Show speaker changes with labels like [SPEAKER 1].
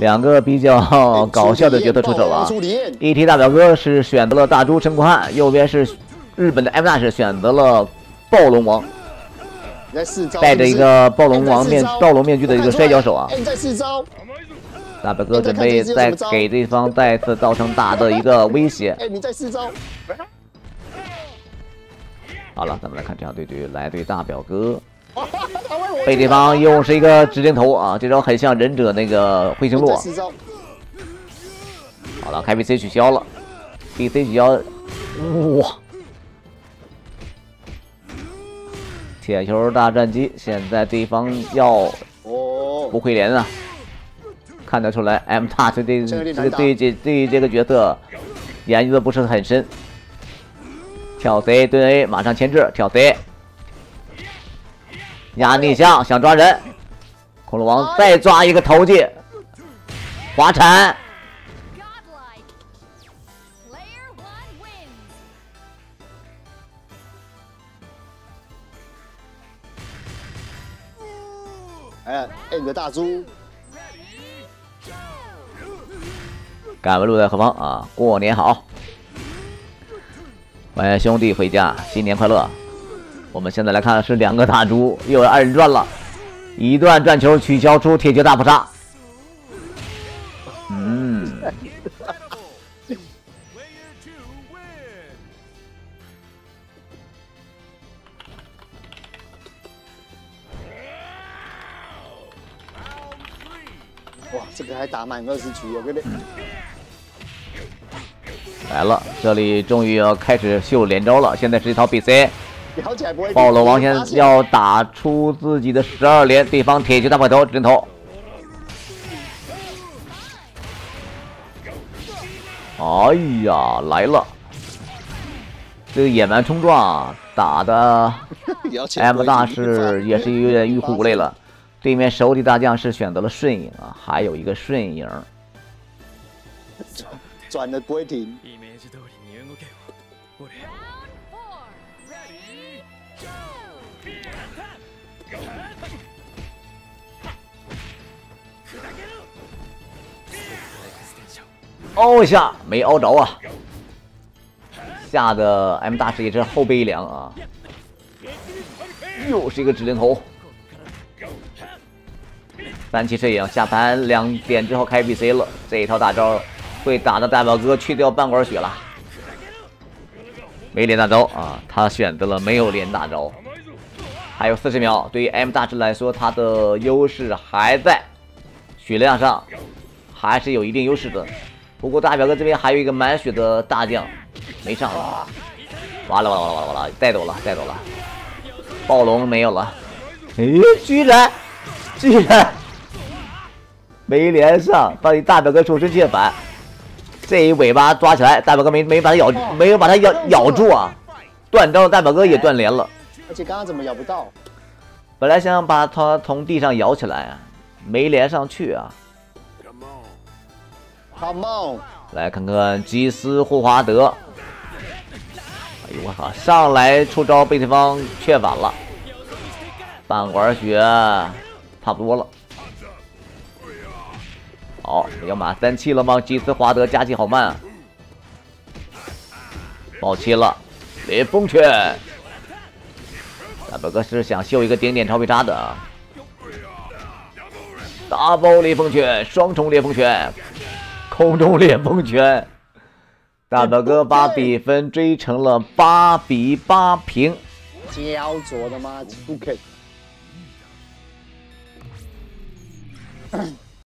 [SPEAKER 1] 两个比较 搞笑的角色出手啊！一提大表哥是选择了大猪陈国汉，右边是日本的 M 大是选择了暴龙王，带着一个暴龙王面暴龙面具的一个摔跤手啊！大表哥准备再给对方再次造成大的一个威胁。
[SPEAKER 2] 哎，你再四招。
[SPEAKER 1] 好了，咱们来看这场对局，来对大表哥。被对方用是一个指定头啊，这招很像忍者那个彗星落。好了，开 B C 取消了，B C 取消，哇！铁球大战机，现在对方要不会连啊，看得出来，M 大对这这个对这对这个角色研究的不是很深。跳 C 蹲 A，马上牵制，跳 C。压逆向想抓人，恐龙王再抓一个头技，滑铲。
[SPEAKER 2] 哎呀，哎你的大猪，
[SPEAKER 1] 敢问路在何方啊？过年好，欢迎兄弟回家，新年快乐。我们现在来看是两个大猪，又有二人转了，一段转球取消出铁球大扑杀。嗯。
[SPEAKER 2] 哇，这个还打满二十局，我跟你。
[SPEAKER 1] 来了，这里终于要开始秀连招了，现在是一套 BC。暴龙王先要打出自己的十二连，对方铁球大块头人头。哎呀，来了！这个野蛮冲撞打的 M 大师也是有点欲哭无泪了。对面手底大将是选择了顺影啊，还有一个顺影，
[SPEAKER 2] 转转的不会停。
[SPEAKER 1] 凹一下没凹着啊，吓得 M 大师也是后背一凉啊，又是一个指令头，三七摄影下盘两点之后开 BC 了，这一套大招会打的大表哥去掉半管血了，没连大招啊，他选择了没有连大招，还有四十秒，对于 M 大师来说，他的优势还在血量上，还是有一定优势的。不过大表哥这边还有一个满血的大将没上，完了完了完了完了完了，带走了带走了，暴龙没有了，哎，居然居然没连上，把你大表哥手持剑反，这一尾巴抓起来，大表哥没没把他咬，没有把他咬咬住啊，断招，大表哥也断连了，
[SPEAKER 2] 而且刚刚怎么咬不到？
[SPEAKER 1] 本来想把他从地上咬起来啊，没连上去啊。Come on，来看看基斯霍华德，哎呦我靠！上来出招被对方却反了，半管血差不多了。好，要马三七了吗？基斯华德加气好慢啊！爆气了，烈风拳！大表哥是想秀一个顶点超必杀的，大爆烈风拳，双重烈风拳。空中烈风拳，大表哥把比分追成了八比八平。
[SPEAKER 2] 焦灼的吗？不肯。